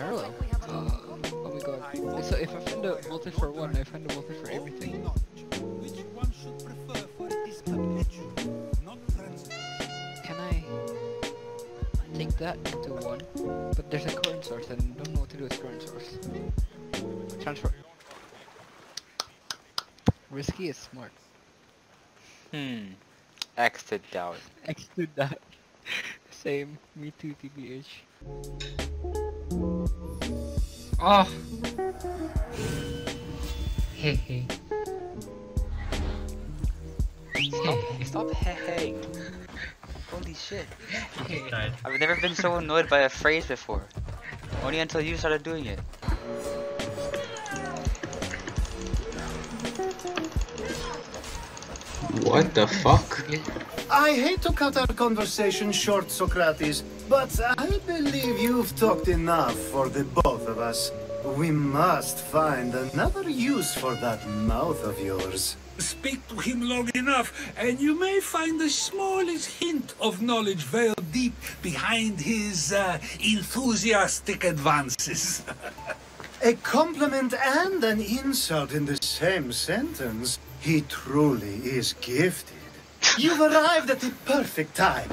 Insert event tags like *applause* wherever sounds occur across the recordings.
parallel. Uh, oh my god. So if I find a multi for one, I find a multi for everything. Which one should prefer for this perpetual, not transient? Can I take that into one? But there's a current source and I don't know what to do with current source. Transfer. Risky is smart. Hmm. Exit out. X to that. Same. Me too, TBH. Oh! Hey hey. Stop, stop hey Holy shit. Hey. I've never been so annoyed by a phrase before. Only until you started doing it. What the fuck? I hate to cut our conversation short, Socrates, but I believe you've talked enough for the both of us. We must find another use for that mouth of yours. Speak to him long enough, and you may find the smallest hint of knowledge veiled deep behind his uh, enthusiastic advances. *laughs* A compliment and an insult in the same sentence. He truly is gifted. You've arrived at the perfect time.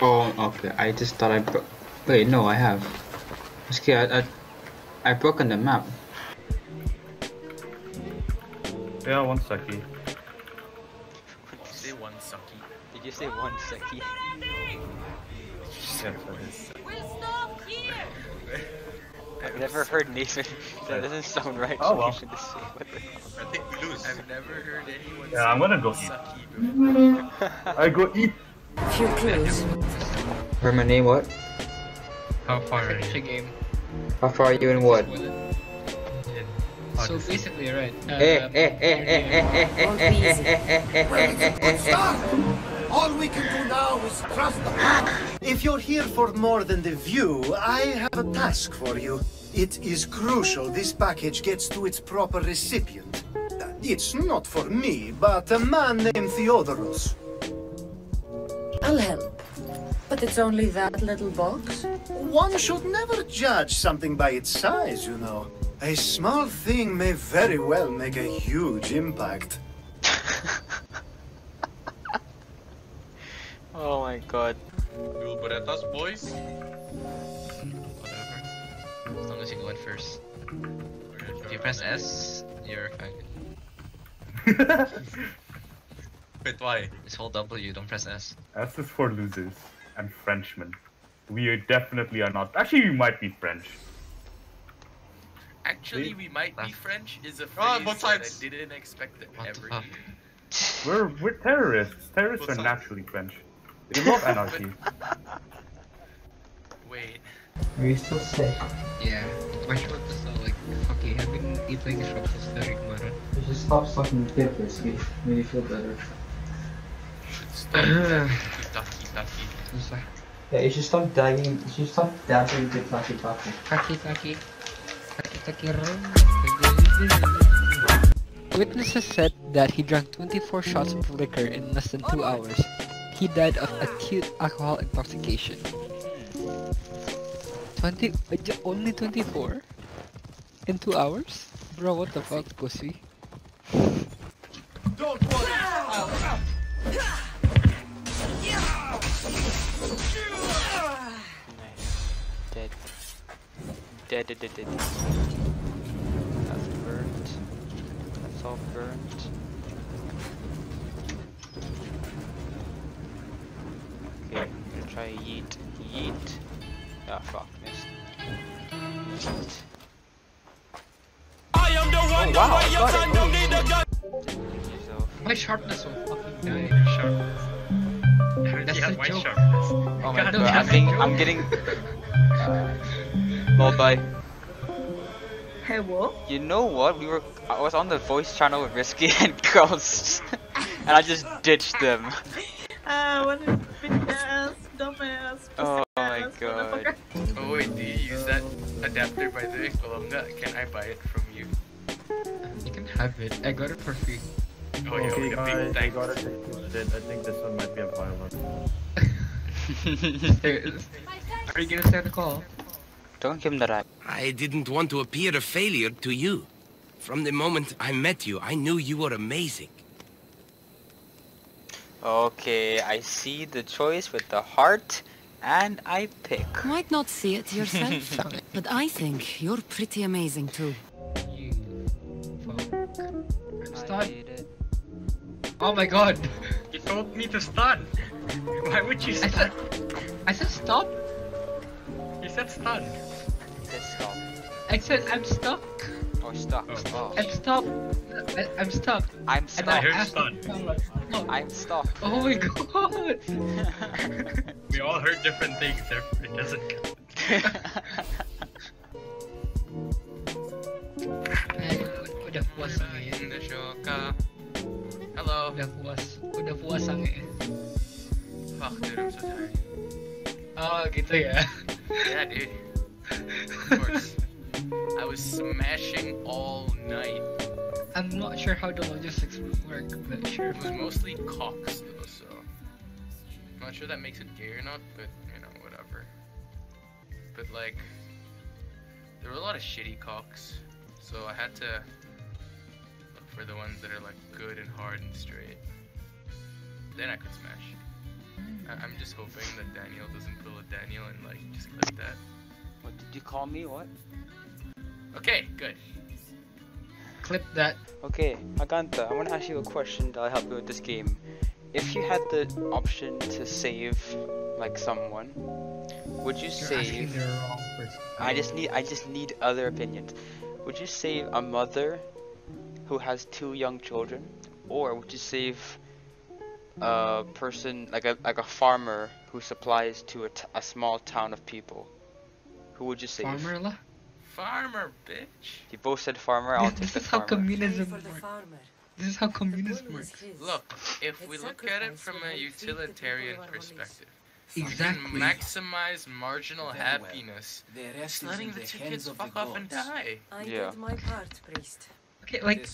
Oh, okay. I just thought I broke. Wait, no, I have. Okay, I, I, I broken the map. Yeah, one second. Say one sucky. Did you say one seki? Yes, that is. I've never heard Nathan. that doesn't sound right Oh, well. Nathan to say. What the hell? I think we lose. I've never heard anyone Yeah, I'm gonna go eat. sucky. *laughs* I go eat. Few clues. For my name, what? How far are you? game. How far are you in what? Spoil it. in So Odyssey? basically, right. Uh, Eh, eh, eh, eh, eh, eh, eh, Won't eh, be eh, easy. eh, eh, eh, eh, eh, eh, eh. All we can do now is trust the pack. If you're here for more than the view, I have a task for you. It is crucial this package gets to its proper recipient. It's not for me, but a man named Theodorus. I'll help. But it's only that little box? One should never judge something by its size, you know. A small thing may very well make a huge impact. *laughs* Oh my god. You will us, boys. Whatever. As long as you go in first. If you press S, you're fine. *laughs* Wait, why? It's hold W, don't press S. S is for losers and Frenchmen. We definitely are not. Actually, we might be French. Actually, we might be French is a phrase both that. I didn't expect to ever fuck? hear. *laughs* We're we're terrorists. Terrorists Both are sides. naturally French. They love *laughs* anarchy. Wait. Are you still sick? Yeah. My short is uh, like, okay, I've been eating shrubs dari kemarin. You should stop sucking dick, Risky. Make you feel better. Taki, taki. Susah. Yeah, you should stop. You should stop dabbing taki taki. Rum. Witnesses said that he drank 24 shots of liquor in less than 2 hours. He died of acute alcohol intoxication. 20 uh, only 24 in 2 hours? Bro, what the fuck, pussy? Dead, dead, dead, dead. That's burnt. That's all burnt. Okay, I'm gonna try yeet. Yeet. Ah, fuck, missed. Yeet. I am the one Oh, wow, I got it. son don't need a gun. Didn't leave yourself. My sharpness will fucking die. Sharpness. That's you have the my joke. sharpness. *laughs* Oh my God, god. I'm getting, I'm *laughs* getting. Uh, well, bye. Hey, what? You know what? We were. I was on the voice channel with Risky *laughs* and Girls, and I just ditched them. *laughs* Ah, what a bitch ass, dumbass, Oh my ass, god. Oh wait, do you use that adapter by the way? Kalau can I buy it from you? You can have it. I got it for free. Oh yeah, Okay, with the guys, big I got it. I think this one might be a violent. *laughs* Are you gonna start the call? Don't give him the eye. I didn't want to appear a failure to you. From the moment I met you, I knew you were amazing. Okay, I see the choice with the heart, and I pick. Might not see it yourself, *laughs* but I think you're pretty amazing too. you Stun. Oh my god. You told me to stun. Why would you I said, I said stop. You said stun. Let's stop. I said I'm stuck. Oh, stuck. Oh. I'm stuck. I, I'm stuck. I'm stuck. I heard asked stun. Oh. I'm stuck. oh my god. *laughs* We all heard different things, therefore it doesn't count. Udah puas ang. Indashoka. Hello. Udah puas. Udah puas ang eh. Fuck, dude, I'm so tired. Oh, gitu ya. Yeah, dude. Of course. I was smashing all night. I'm not sure how the logistics work, but sure. It was mostly cocks though, so I'm not sure that makes it gay or not, but you know, whatever. But like, there were a lot of shitty cocks, so I had to look for the ones that are like good and hard and straight. Then I could smash. I- I'm just hoping that Daniel doesn't pull a Daniel and like just clip that. What did you call me? What? Okay, good. Clip that. Okay, Aganta, I want to ask you a question that'll help you with this game. If you had the option to save, like someone, would you You're asking save? the wrong person. I just need, I just need other opinions. Would you save a mother who has two young children, or would you save a person like a like a farmer who supplies to a, t- a small town of people? Who would you say? Farmer lah. Farmer, bitch. You both said farmer. I'll *laughs* take This the is how communism works. This is how communism works. Look, if we look at it from a utilitarian perspective, Exactly. fucking maximize marginal happiness, just letting the two kids fuck off and die. I Yeah. did my part, priest. Okay, like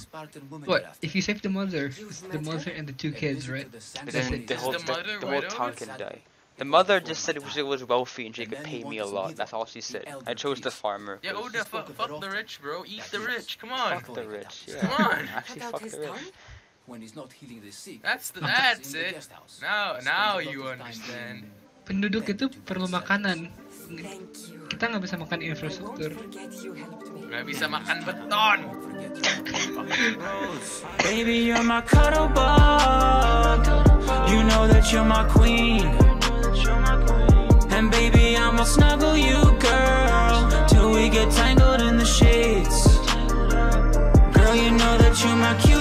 what? If you save the mother, the mother and the two kids, right? But then the whole, the the, the whole town can die. The mother just said she was wealthy and she could pay me a lot. That's all she said. I chose the farmer. Yeah, oh, the fuck, fuck the rich, bro. Eat the rich. Come on. Fuck the rich. Yeah. Come on. *laughs* Actually, fuck the rich. When he's not healing the sick. That's the, *laughs* that's it. guest house. Now, now you understand. Penduduk itu perlu makanan. Thank you. Kita nggak bisa makan I won't infrastruktur. forget you helped me. Gak bisa makan beton. Baby, you're my cuddle bug. You know that you're my queen. And baby, I'ma snuggle you, girl, till we get tangled in the sheets. Girl, you know that you're my cute.